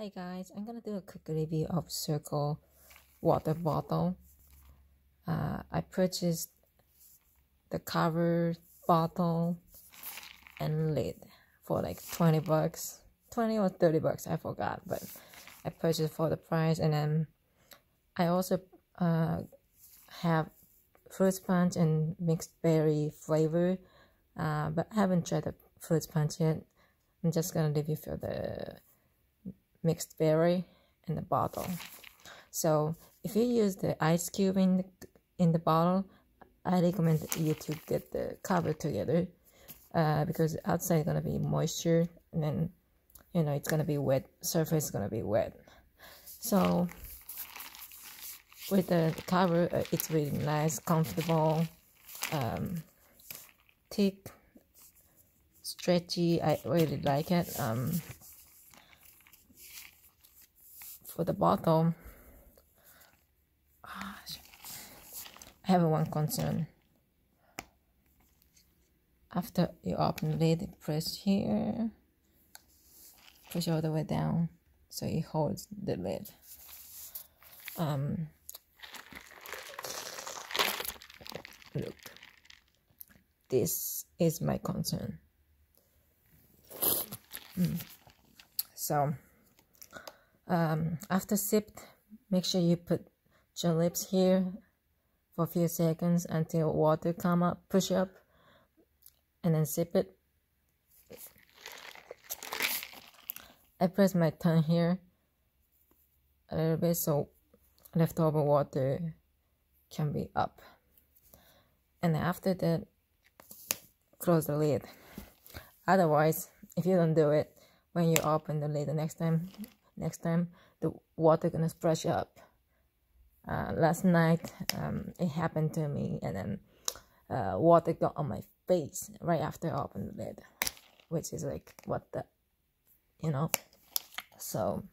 Hi guys, I'm gonna do a quick review of Cirkul water bottle. Uh, I purchased the cover bottle and lid for like 20 bucks. 20 or 30 bucks I forgot but I purchased for the price. And then I also uh, have fruit punch and mixed berry flavor uh, but I haven't tried the fruit punch yet. I'm just gonna review for the mixed berry in the bottle. So if you use the ice cube in the, in the bottle, I recommend you to get the cover together uh, because outside gonna be moisture and then you know it's gonna be wet. Surface is gonna be wet. So with the cover, uh, it's really nice, comfortable, um, thick, stretchy. I really like it. Um, for the bottom I have one concern. After you open the lid press here push all the way down so it holds the lid. Um look this is my concern. Mm. so um, after sipped make sure you put your lips here for a few seconds until water come up push up and then sip it. I press my tongue here a little bit so leftover water can be up. And after that close the lid. Otherwise if you don't do it when you open the lid the next time next time the water gonna splash up. Uh, last night um, it happened to me and then uh, water got on my face right after I opened the lid which is like what the you know? So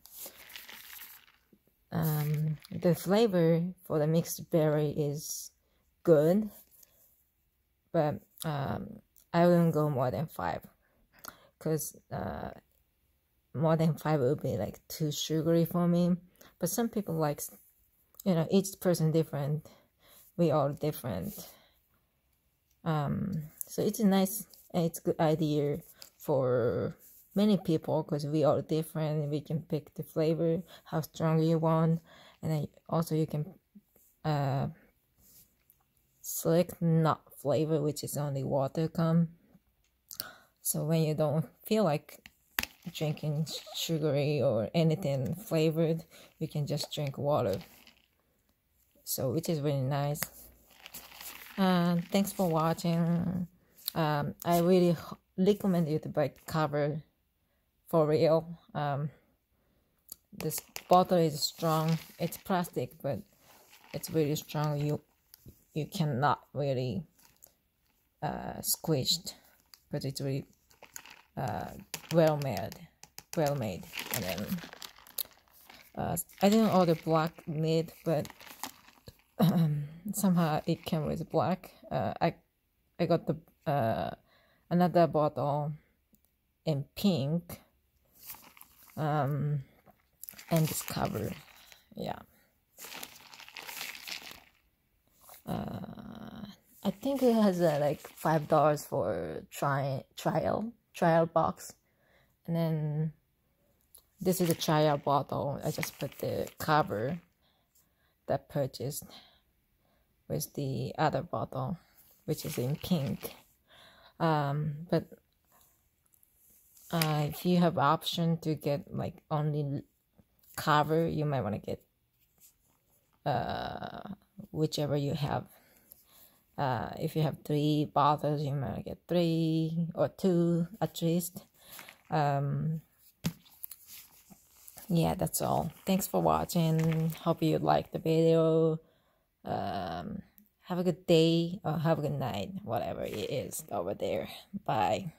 um, the flavor for the mixed berry is good but um, I wouldn't go more than five because uh, more than five would be like too sugary for me. But some people like, you know, each person different. We all different. Um, so it's a nice, it's a good idea for many people because we are different. We can pick the flavor, how strong you want, and then also you can uh, select not flavor, which is only water come. So when you don't feel like drinking sugary or anything flavored you can just drink water. So which is really nice. Uh, thanks for watching. Um, I really recommend you to buy cover for real. Um, this bottle is strong. It's plastic but it's really strong. You you cannot really uh, squished but it's really uh, well made well made. And then uh, I didn't order black mid but um, somehow it came with black. Uh, I I got the uh, another bottle in pink um, and this cover. Yeah. Uh, I think it has uh, like five dollars for try trial trial box and then this is a trial bottle I just put the cover that purchased with the other bottle which is in pink. Um, but uh, if you have option to get like only cover you might want to get uh, whichever you have. Uh, if you have three bottles you might get three or two at least um, yeah that's all. Thanks for watching. Hope you liked the video. Um, have a good day or have a good night whatever it is over there. Bye